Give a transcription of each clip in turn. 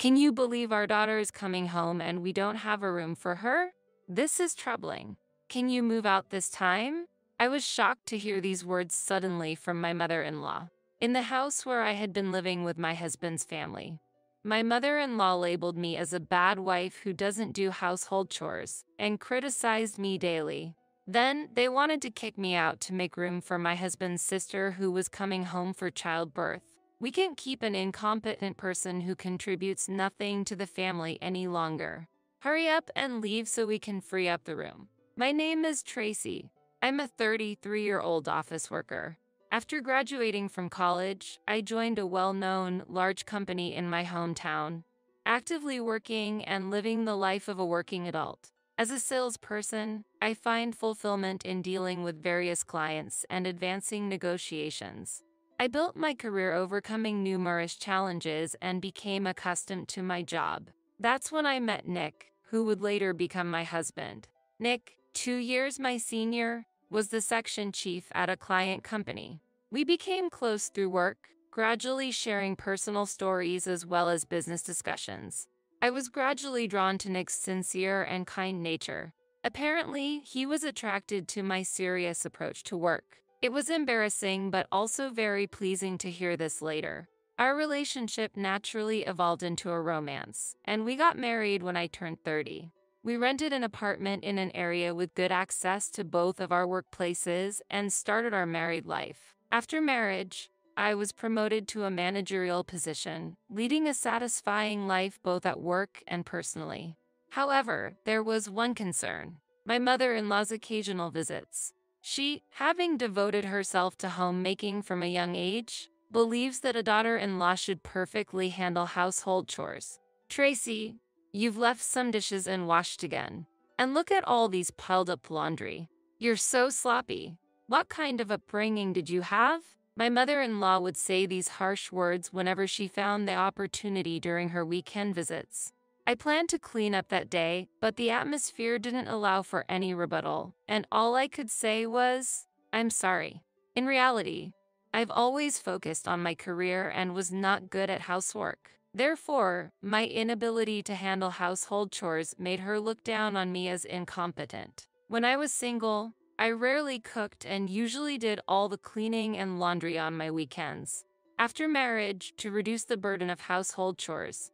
Can you believe our daughter is coming home and we don't have a room for her? This is troubling. Can you move out this time? I was shocked to hear these words suddenly from my mother in the house where I had been living with my husband's family, my mother in law labeled me as a bad wife who doesn't do household chores and criticized me daily. Then they wanted to kick me out to make room for my husband's sister who was coming home for childbirth. We can't keep an incompetent person who contributes nothing to the family any longer. Hurry up and leave so we can free up the room. My name is Tracy. I'm a 33 year old office worker. After graduating from college, I joined a well known, large company in my hometown, actively working and living the life of a working adult. As a salesperson, I find fulfillment in dealing with various clients and advancing negotiations. I built my career overcoming numerous challenges and became accustomed to my job. That's when I met Nick, who would later become my husband. Nick, two years my senior, was the section chief at a client company. We became close through work, gradually sharing personal stories as well as business discussions. I was gradually drawn to Nick's sincere and kind nature. Apparently, he was attracted to my serious approach to work. It was embarrassing but also very pleasing to hear this later. Our relationship naturally evolved into a romance, and we got married when I turned 30. We rented an apartment in an area with good access to both of our workplaces and started our married life. After marriage, I was promoted to a managerial position, leading a satisfying life both at work and personally. However, there was one concern my mother in law's occasional visits. She, having devoted herself to homemaking from a young age, believes that a daughter in law should perfectly handle household chores. Tracy, You've left some dishes unwashed again. And look at all these piled up laundry. You're so sloppy. What kind of upbringing did you have? My mother in law would say these harsh words whenever she found the opportunity during her weekend visits. I planned to clean up that day, but the atmosphere didn't allow for any rebuttal, and all I could say was, I'm sorry. In reality, I've always focused on my career and was not good at housework. Therefore, my inability to handle household chores made her look down on me as incompetent. When I was single, I rarely cooked and usually did all the cleaning and laundry on my weekends. After marriage, to reduce the burden of household chores,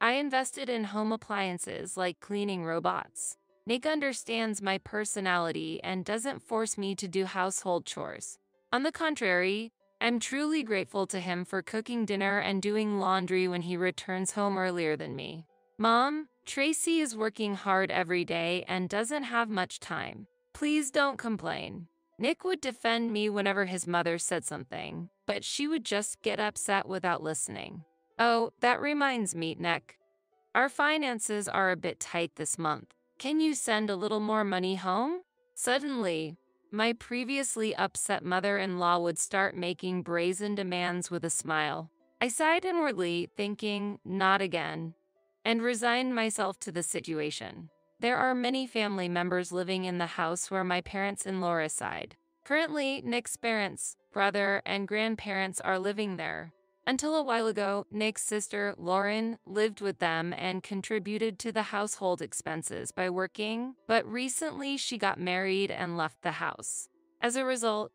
I invested in home appliances like cleaning robots. Nick understands my personality and doesn't force me to do household chores. On the contrary, I'm truly grateful to him for cooking dinner and doing laundry when he returns home earlier than me. Mom, Tracy is working hard every day and doesn't have much time. Please don't complain. Nick would defend me whenever his mother said something, but she would just get upset without listening. Oh, that reminds me, Nick. Our finances are a bit tight this month. Can you send a little more money home? Suddenly, my previously upset mother in law would start making brazen demands with a smile. I sighed inwardly, thinking, not again, and resigned myself to the situation. There are many family members living in the house where my parents and Laura reside. Currently, Nick's parents, brother, and grandparents are living there. Until a while ago, Nick's sister, Lauren, lived with them and contributed to the household expenses by working, but recently she got married and left the house. As a result,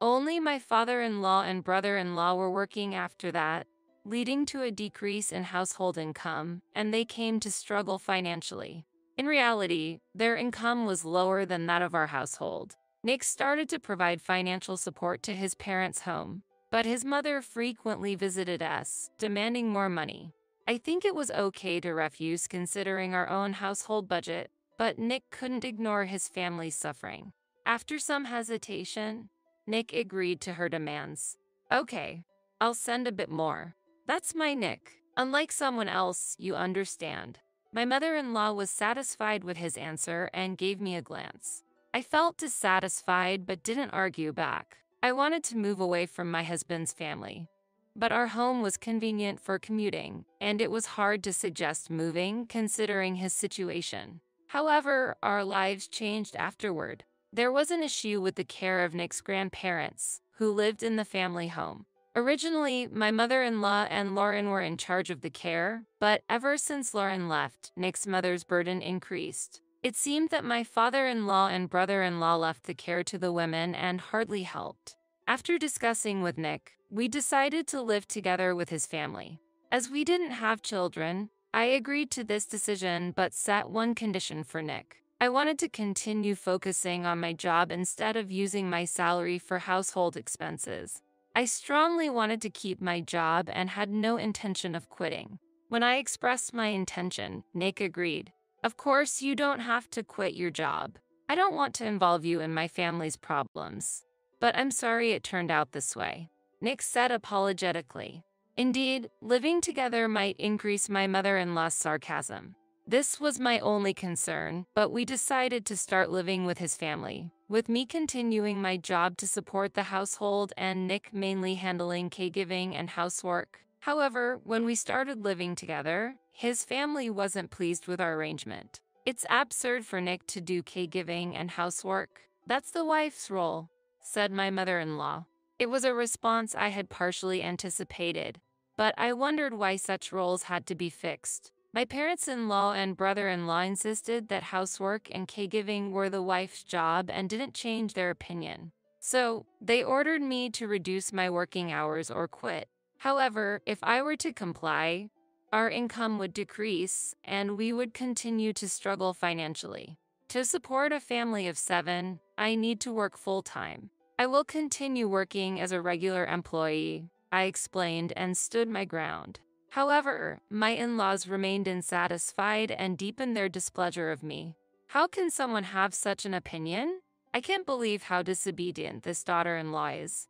only my father in law and brother in law were working after that, leading to a decrease in household income, and they came to struggle financially. In reality, their income was lower than that of our household. Nick started to provide financial support to his parents' home, but his mother frequently visited us, demanding more money. I think it was okay to refuse considering our own household budget, but Nick couldn't ignore his family's suffering. After some hesitation, Nick agreed to her demands. Okay, I'll send a bit more. That's my Nick. Unlike someone else, you understand. My mother in law was satisfied with his answer and gave me a glance. I felt dissatisfied but didn't argue back. I wanted to move away from my husband's family, but our home was convenient for commuting, and it was hard to suggest moving considering his situation. However, our lives changed afterward. There was an issue with the care of Nick's grandparents, who lived in the family home. Originally, my mother in law and Lauren were in charge of the care, but ever since Lauren left, Nick's mother's burden increased. It seemed that my father in law and brother in law left the care to the women and hardly helped. After discussing with Nick, we decided to live together with his family. As we didn't have children, I agreed to this decision but set one condition for Nick. I wanted to continue focusing on my job instead of using my salary for household expenses. I strongly wanted to keep my job and had no intention of quitting. When I expressed my intention, Nick agreed. Of course, you don't have to quit your job. I don't want to involve you in my family's problems. But I'm sorry it turned out this way. Nick said apologetically. Indeed, living together might increase my mother in law's sarcasm. This was my only concern, but we decided to start living with his family, with me continuing my job to support the household and Nick mainly handling caregiving and housework. However, when we started living together, his family wasn't pleased with our arrangement. It's absurd for Nick to do caregiving and housework. That's the wife's role, said my mother in law. It was a response I had partially anticipated, but I wondered why such roles had to be fixed. My parents in law and brother in law insisted that housework and caregiving were the wife's job and didn't change their opinion. So, they ordered me to reduce my working hours or quit. However, if I were to comply, our income would decrease and we would continue to struggle financially. To support a family of seven, I need to work full time. I will continue working as a regular employee, I explained and stood my ground. However, my in laws remained unsatisfied and deepened their displeasure of me. How can someone have such an opinion? I can't believe how disobedient this daughter in law is.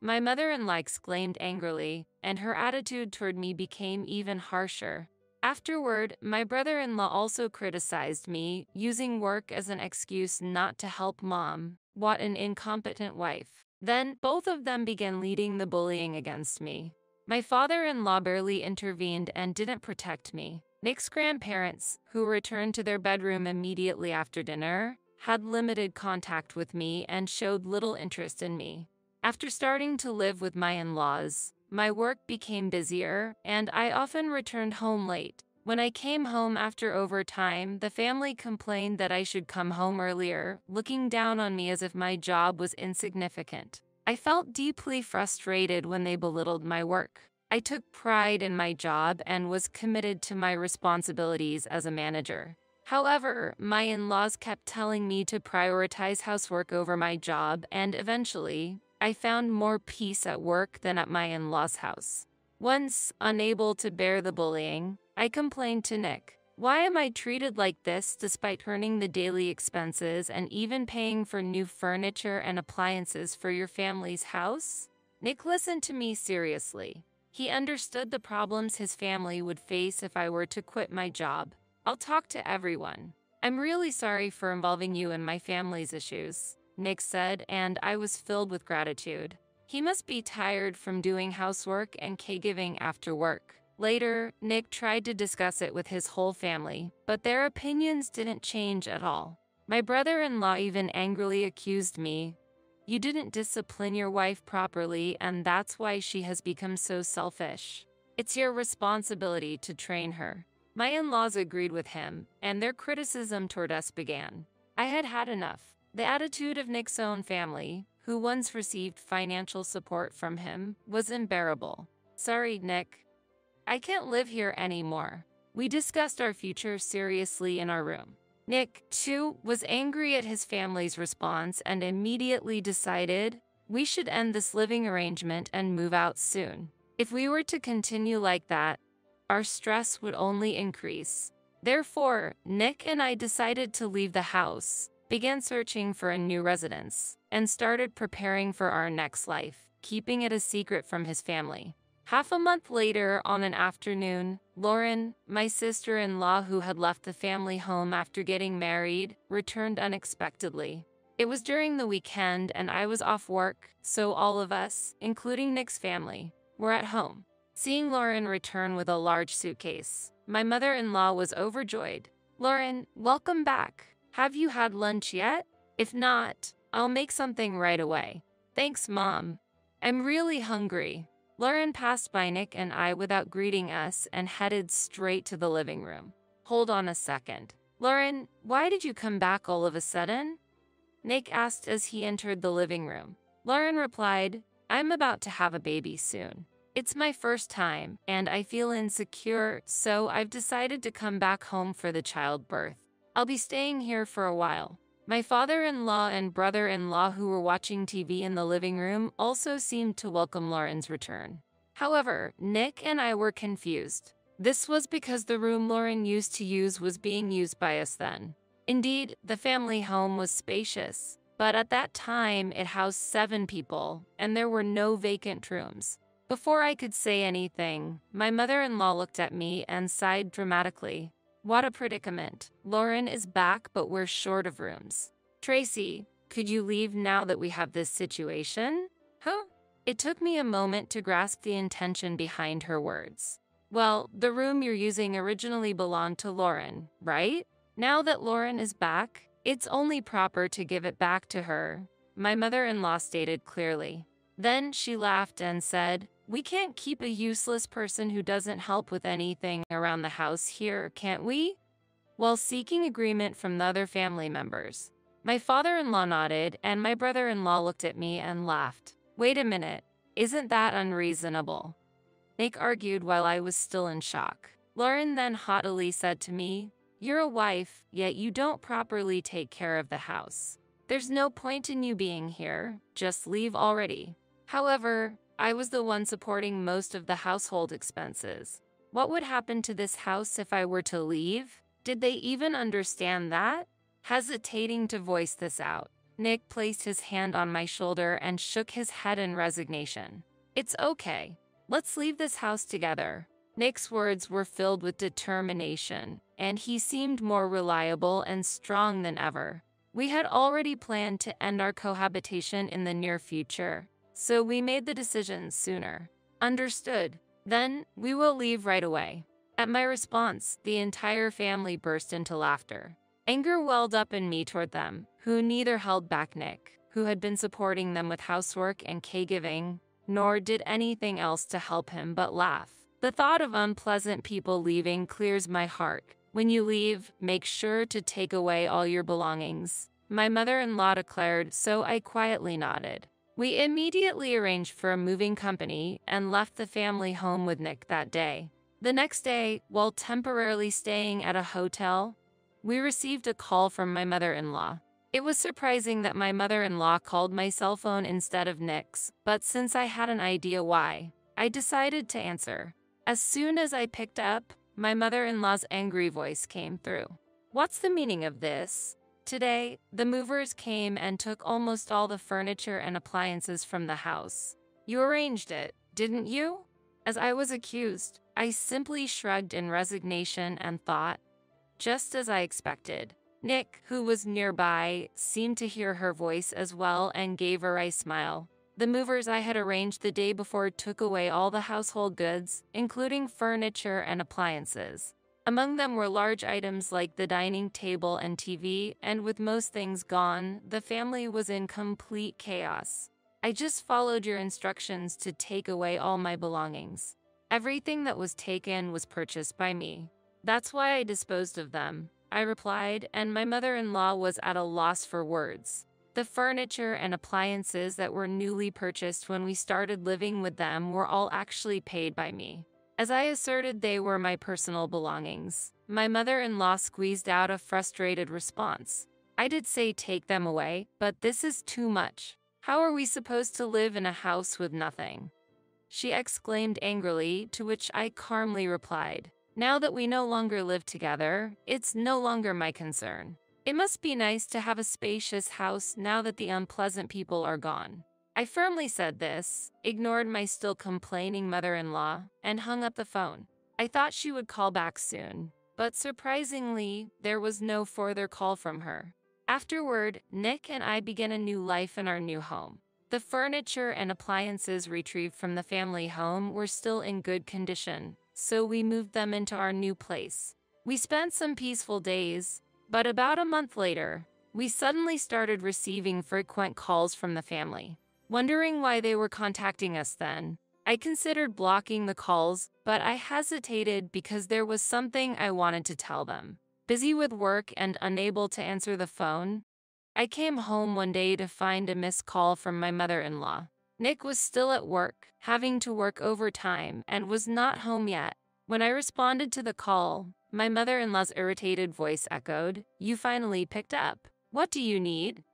My mother in law exclaimed angrily, and her attitude toward me became even harsher. Afterward, my brother in law also criticized me, using work as an excuse not to help mom. What an incompetent wife. Then, both of them began leading the bullying against me. My father-in-law barely intervened and didn't protect me. Nick's grandparents, who returned to their bedroom immediately after dinner, had limited contact with me and showed little interest in me. After starting to live with my in-laws, my work became busier, and I often returned home late. When I came home after overtime, the family complained that I should come home earlier, looking down on me as if my job was insignificant. I felt deeply frustrated when they belittled my work. I took pride in my job and was committed to my responsibilities as a manager. However, my in laws kept telling me to prioritize housework over my job, and eventually, I found more peace at work than at my in law's house. Once, unable to bear the bullying, I complained to Nick. Why am I treated like this despite earning the daily expenses and even paying for new furniture and appliances for your family's house? Nick listened to me seriously. He understood the problems his family would face if I were to quit my job. I'll talk to everyone. I'm really sorry for involving you in my family's issues, Nick said, and I was filled with gratitude. He must be tired from doing housework and caregiving after work. Later, Nick tried to discuss it with his whole family, but their opinions didn't change at all. My brother-in-law even angrily accused me, You didn't discipline your wife properly and that's why she has become so selfish. It's your responsibility to train her. My in-laws agreed with him, and their criticism toward us began. I had had enough. The attitude of Nick's own family, who once received financial support from him, was unbearable. Sorry, Nick, I can't live here anymore. We discussed our future seriously in our room. Nick, too, was angry at his family's response and immediately decided we should end this living arrangement and move out soon. If we were to continue like that, our stress would only increase. Therefore, Nick and I decided to leave the house, began searching for a new residence, and started preparing for our next life, keeping it a secret from his family. Half a month later, on an afternoon, Lauren, my sister in law who had left the family home after getting married, returned unexpectedly. It was during the weekend and I was off work, so all of us, including Nick's family, were at home. Seeing Lauren return with a large suitcase, my mother in law was overjoyed. Lauren, welcome back. Have you had lunch yet? If not, I'll make something right away. Thanks, Mom. I'm really hungry. Lauren passed by Nick and I without greeting us and headed straight to the living room. Hold on a second. Lauren, why did you come back all of a sudden? Nick asked as he entered the living room. Lauren replied, I'm about to have a baby soon. It's my first time, and I feel insecure, so I've decided to come back home for the childbirth. I'll be staying here for a while. My father-in-law and brother-in-law who were watching TV in the living room also seemed to welcome Lauren's return. However, Nick and I were confused. This was because the room Lauren used to use was being used by us then. Indeed, the family home was spacious, but at that time it housed seven people, and there were no vacant rooms. Before I could say anything, my mother-in-law looked at me and sighed dramatically. What a predicament. Lauren is back, but we're short of rooms. Tracy, could you leave now that we have this situation? Huh? It took me a moment to grasp the intention behind her words. Well, the room you're using originally belonged to Lauren, right? Now that Lauren is back, it's only proper to give it back to her, my mother-in-law stated clearly. Then she laughed and said, we can't keep a useless person who doesn't help with anything around the house here, can't we? While seeking agreement from the other family members. My father-in-law nodded, and my brother-in-law looked at me and laughed. Wait a minute, isn't that unreasonable? Nick argued while I was still in shock. Lauren then haughtily said to me, You're a wife, yet you don't properly take care of the house. There's no point in you being here, just leave already. However, I was the one supporting most of the household expenses. What would happen to this house if I were to leave? Did they even understand that? Hesitating to voice this out, Nick placed his hand on my shoulder and shook his head in resignation. It's okay. Let's leave this house together. Nick's words were filled with determination, and he seemed more reliable and strong than ever. We had already planned to end our cohabitation in the near future, so we made the decision sooner. Understood. Then we will leave right away. At my response, the entire family burst into laughter. Anger welled up in me toward them, who neither held back Nick, who had been supporting them with housework and caregiving, nor did anything else to help him but laugh. The thought of unpleasant people leaving clears my heart. When you leave, make sure to take away all your belongings. My mother-in-law declared, so I quietly nodded. We immediately arranged for a moving company and left the family home with Nick that day. The next day, while temporarily staying at a hotel, we received a call from my mother-in-law. It was surprising that my mother-in-law called my cell phone instead of Nick's, but since I had an idea why, I decided to answer. As soon as I picked up, my mother-in-law's angry voice came through. What's the meaning of this? Today, the movers came and took almost all the furniture and appliances from the house. You arranged it, didn't you? As I was accused, I simply shrugged in resignation and thought, just as I expected. Nick, who was nearby, seemed to hear her voice as well and gave her a smile. The movers I had arranged the day before took away all the household goods, including furniture and appliances. Among them were large items like the dining table and TV, and with most things gone, the family was in complete chaos. I just followed your instructions to take away all my belongings. Everything that was taken was purchased by me. That's why I disposed of them, I replied, and my mother-in-law was at a loss for words. The furniture and appliances that were newly purchased when we started living with them were all actually paid by me. As I asserted they were my personal belongings, my mother-in-law squeezed out a frustrated response. I did say take them away, but this is too much. How are we supposed to live in a house with nothing? She exclaimed angrily, to which I calmly replied, Now that we no longer live together, it's no longer my concern. It must be nice to have a spacious house now that the unpleasant people are gone. I firmly said this, ignored my still complaining mother-in-law, and hung up the phone. I thought she would call back soon, but surprisingly, there was no further call from her. Afterward, Nick and I began a new life in our new home. The furniture and appliances retrieved from the family home were still in good condition, so we moved them into our new place. We spent some peaceful days, but about a month later, we suddenly started receiving frequent calls from the family. Wondering why they were contacting us then, I considered blocking the calls, but I hesitated because there was something I wanted to tell them. Busy with work and unable to answer the phone, I came home one day to find a missed call from my mother in law. Nick was still at work, having to work overtime, and was not home yet. When I responded to the call, my mother in law's irritated voice echoed, You finally picked up. What do you need?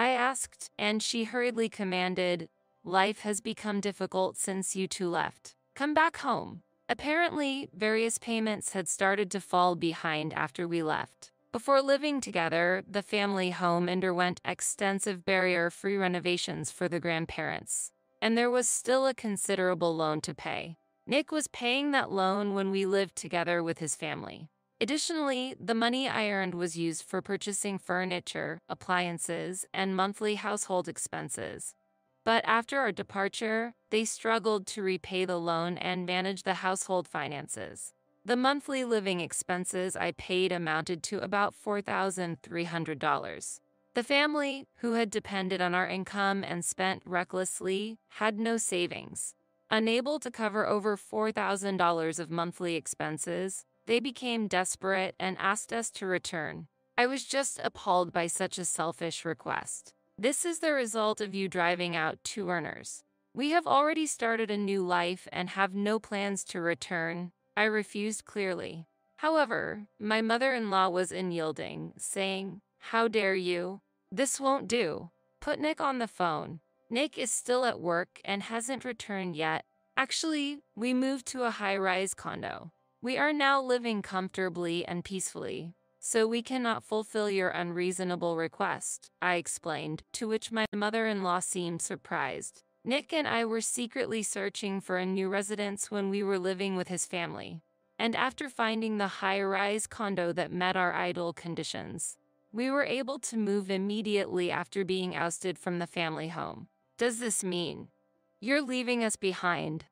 I asked, and she hurriedly commanded, Life has become difficult since you two left. Come back home. Apparently, various payments had started to fall behind after we left. Before living together, the family home underwent extensive barrier-free renovations for the grandparents, and there was still a considerable loan to pay. Nick was paying that loan when we lived together with his family. Additionally, the money I earned was used for purchasing furniture, appliances, and monthly household expenses. But after our departure, they struggled to repay the loan and manage the household finances. The monthly living expenses I paid amounted to about $4,300. The family, who had depended on our income and spent recklessly, had no savings. Unable to cover over $4,000 of monthly expenses, they became desperate and asked us to return. I was just appalled by such a selfish request. This is the result of you driving out two earners. We have already started a new life and have no plans to return. I refused clearly. However, my mother-in-law was unyielding, saying, How dare you? This won't do. Put Nick on the phone. Nick is still at work and hasn't returned yet. Actually, we moved to a high-rise condo. We are now living comfortably and peacefully, so we cannot fulfill your unreasonable request, I explained, to which my mother-in-law seemed surprised. Nick and I were secretly searching for a new residence when we were living with his family. And after finding the high-rise condo that met our ideal conditions, we were able to move immediately after being ousted from the family home. Does this mean you're leaving us behind?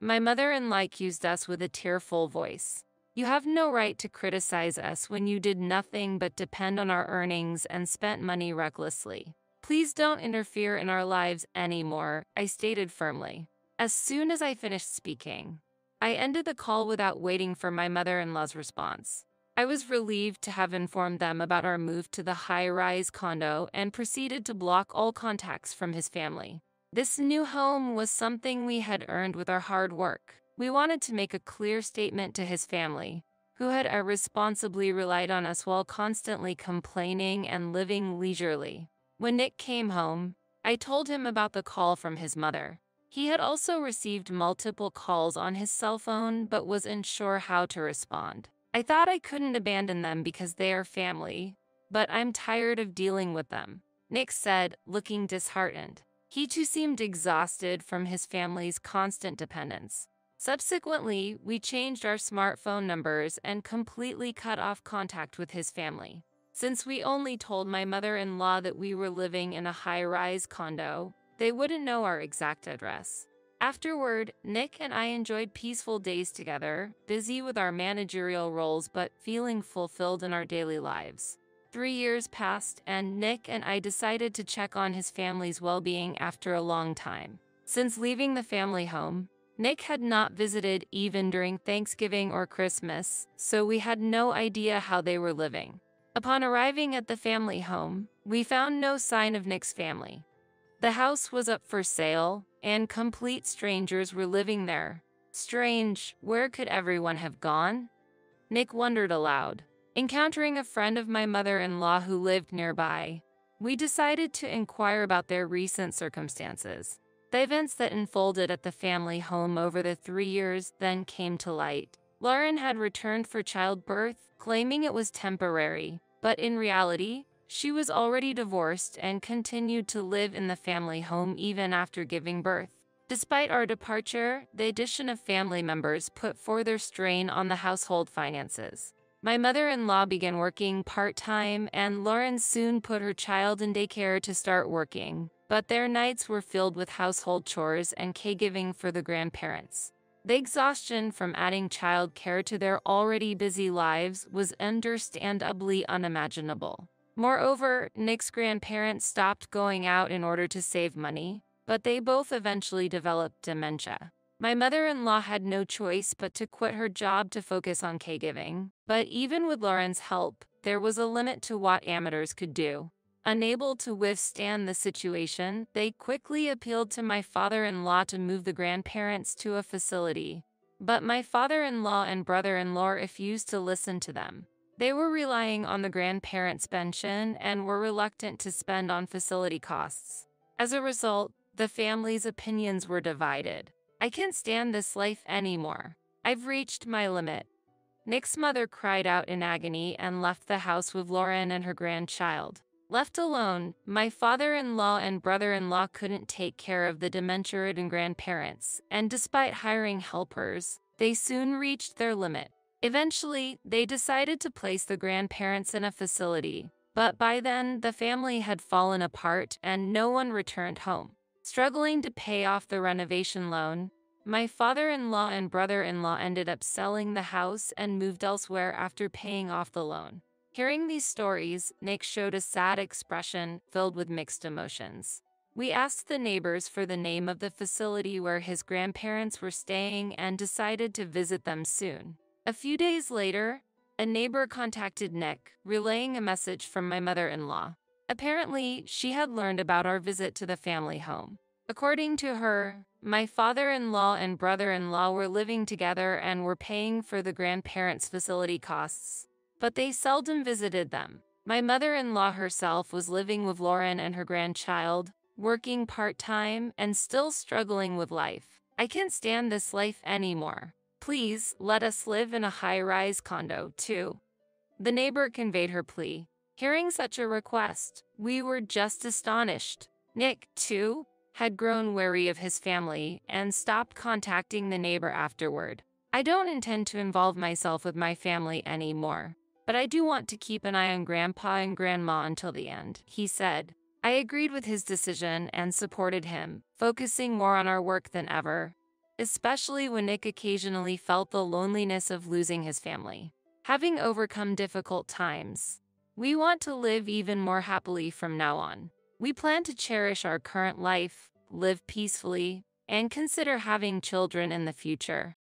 My mother-in-law accused us with a tearful voice. You have no right to criticize us when you did nothing but depend on our earnings and spent money recklessly. Please don't interfere in our lives anymore, I stated firmly. As soon as I finished speaking, I ended the call without waiting for my mother-in-law's response. I was relieved to have informed them about our move to the high-rise condo and proceeded to block all contacts from his family. This new home was something we had earned with our hard work. We wanted to make a clear statement to his family, who had irresponsibly relied on us while constantly complaining and living leisurely. When Nick came home, I told him about the call from his mother. He had also received multiple calls on his cell phone but was unsure how to respond. I thought I couldn't abandon them because they are family, but I'm tired of dealing with them. Nick said, looking disheartened. He too seemed exhausted from his family's constant dependence. Subsequently, we changed our smartphone numbers and completely cut off contact with his family. Since we only told my mother-in-law that we were living in a high-rise condo, they wouldn't know our exact address. Afterward, Nick and I enjoyed peaceful days together, busy with our managerial roles but feeling fulfilled in our daily lives. Three years passed, and Nick and I decided to check on his family's well being after a long time. Since leaving the family home, Nick had not visited even during Thanksgiving or Christmas, so we had no idea how they were living. Upon arriving at the family home, we found no sign of Nick's family. The house was up for sale, and complete strangers were living there. Strange, where could everyone have gone? Nick wondered aloud. Encountering a friend of my mother-in-law who lived nearby, we decided to inquire about their recent circumstances. The events that unfolded at the family home over the three years then came to light. Lauren had returned for childbirth, claiming it was temporary, but in reality, she was already divorced and continued to live in the family home even after giving birth. Despite our departure, the addition of family members put further strain on the household finances. My mother-in-law began working part-time and Lauren soon put her child in daycare to start working, but their nights were filled with household chores and caregiving for the grandparents. The exhaustion from adding child care to their already busy lives was understandably unimaginable. Moreover, Nick's grandparents stopped going out in order to save money, but they both eventually developed dementia. My mother in law had no choice but to quit her job to focus on caregiving. But even with Lauren's help, there was a limit to what amateurs could do. Unable to withstand the situation, they quickly appealed to my father in law to move the grandparents to a facility. But my father in law and brother in law refused to listen to them. They were relying on the grandparents' pension and were reluctant to spend on facility costs. As a result, the family's opinions were divided. I can't stand this life anymore. I've reached my limit. Nick's mother cried out in agony and left the house with Lauren and her grandchild. Left alone, my father-in-law and brother-in-law couldn't take care of the dementia-ridden grandparents, and despite hiring helpers, they soon reached their limit. Eventually, they decided to place the grandparents in a facility, but by then the family had fallen apart and no one returned home. Struggling to pay off the renovation loan, my father-in-law and brother-in-law ended up selling the house and moved elsewhere after paying off the loan. Hearing these stories, Nick showed a sad expression filled with mixed emotions. We asked the neighbors for the name of the facility where his grandparents were staying and decided to visit them soon. A few days later, a neighbor contacted Nick, relaying a message from my mother-in-law. Apparently, she had learned about our visit to the family home. According to her, my father-in-law and brother-in-law were living together and were paying for the grandparents' facility costs but they seldom visited them. My mother-in-law herself was living with Lauren and her grandchild, working part-time and still struggling with life. I can't stand this life anymore. Please, let us live in a high-rise condo, too. The neighbor conveyed her plea. Hearing such a request, we were just astonished. Nick, too, had grown wary of his family and stopped contacting the neighbor afterward. I don't intend to involve myself with my family anymore. But I do want to keep an eye on Grandpa and Grandma until the end, he said. I agreed with his decision and supported him, focusing more on our work than ever, especially when Nick occasionally felt the loneliness of losing his family. Having overcome difficult times, we want to live even more happily from now on. We plan to cherish our current life, live peacefully, and consider having children in the future.